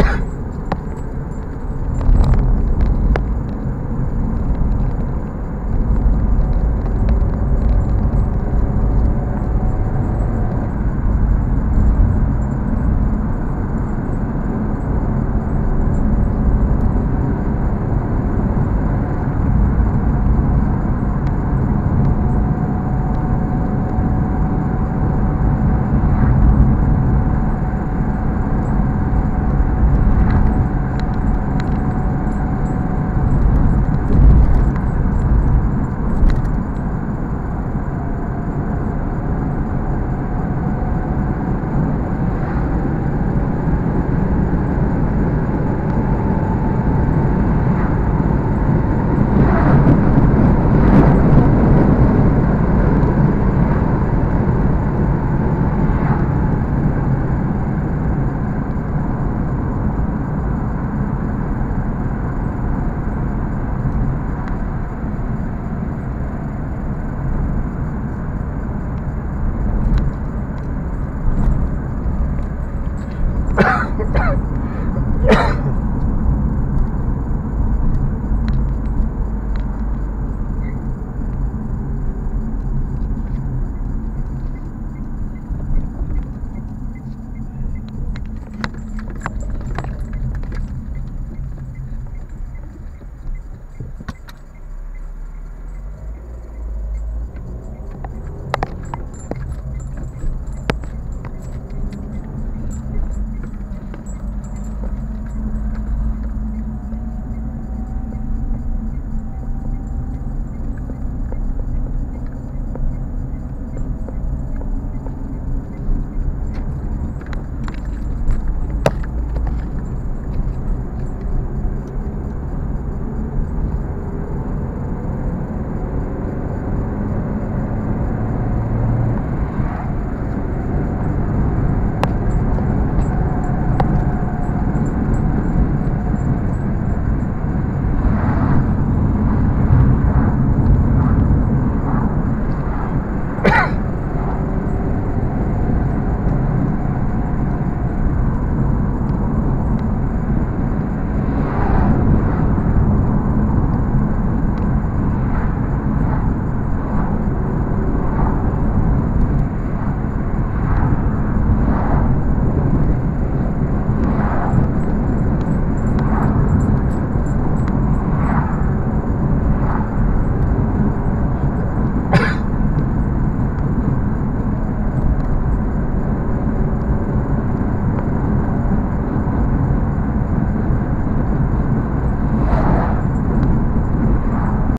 Yeah.